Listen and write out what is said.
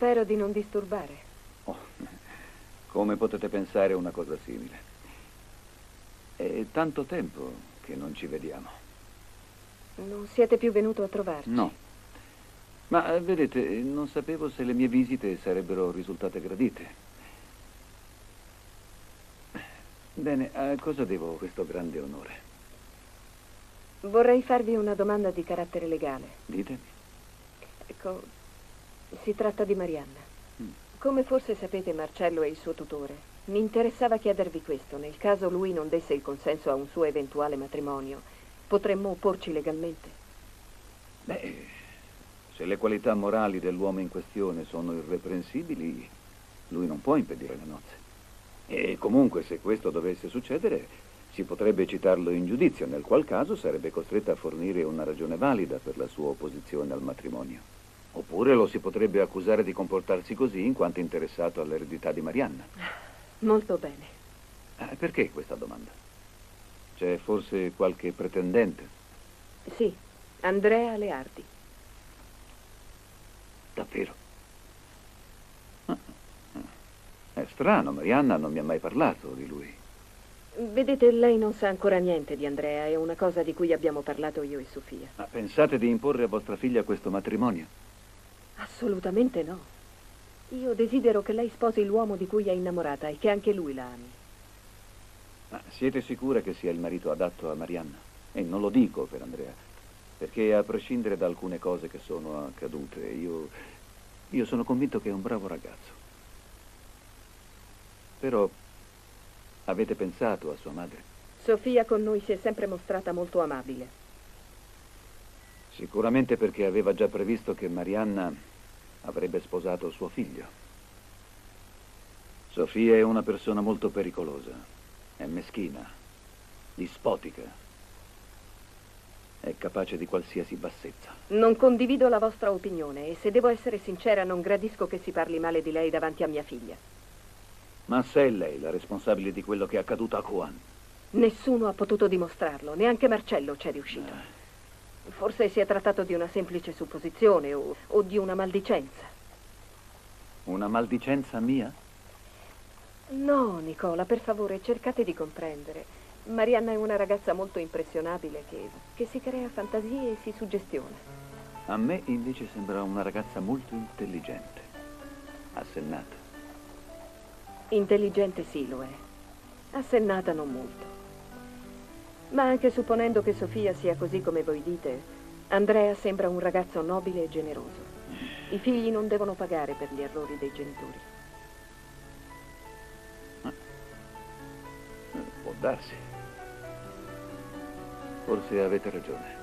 Spero di non disturbare. Oh, come potete pensare una cosa simile? È tanto tempo che non ci vediamo. Non siete più venuto a trovarci? No. Ma eh, vedete, non sapevo se le mie visite sarebbero risultate gradite. Bene, a cosa devo questo grande onore? Vorrei farvi una domanda di carattere legale. Ditemi. Ecco, si tratta di Marianna. Mm. Come forse sapete, Marcello è il suo tutore. Mi interessava chiedervi questo. Nel caso lui non desse il consenso a un suo eventuale matrimonio, potremmo opporci legalmente? Beh, se le qualità morali dell'uomo in questione sono irreprensibili, lui non può impedire le nozze. E comunque, se questo dovesse succedere, si potrebbe citarlo in giudizio, nel qual caso sarebbe costretta a fornire una ragione valida per la sua opposizione al matrimonio. Oppure lo si potrebbe accusare di comportarsi così in quanto interessato all'eredità di Marianna. Molto bene. Ah, perché questa domanda? C'è forse qualche pretendente? Sì, Andrea Leardi. Davvero? Ah, ah. È strano, Marianna non mi ha mai parlato di lui. Vedete, lei non sa ancora niente di Andrea, è una cosa di cui abbiamo parlato io e Sofia. Ma pensate di imporre a vostra figlia questo matrimonio? Assolutamente no. Io desidero che lei sposi l'uomo di cui è innamorata e che anche lui la ami. Ma siete sicura che sia il marito adatto a Marianna? E non lo dico per Andrea, perché a prescindere da alcune cose che sono accadute, io, io sono convinto che è un bravo ragazzo. Però avete pensato a sua madre? Sofia con noi si è sempre mostrata molto amabile. Sicuramente perché aveva già previsto che Marianna avrebbe sposato suo figlio. Sofia è una persona molto pericolosa, è meschina, dispotica, è capace di qualsiasi bassezza. Non condivido la vostra opinione e se devo essere sincera non gradisco che si parli male di lei davanti a mia figlia. Ma se è lei la responsabile di quello che è accaduto a Kuan? Nessuno ha potuto dimostrarlo, neanche Marcello ci è riuscito. Forse si è trattato di una semplice supposizione o, o di una maldicenza. Una maldicenza mia? No, Nicola, per favore, cercate di comprendere. Marianna è una ragazza molto impressionabile che, che si crea fantasie e si suggestiona. A me invece sembra una ragazza molto intelligente, assennata. Intelligente sì lo è, assennata non molto. Ma anche supponendo che Sofia sia così come voi dite, Andrea sembra un ragazzo nobile e generoso. I figli non devono pagare per gli errori dei genitori. Può darsi. Forse avete ragione.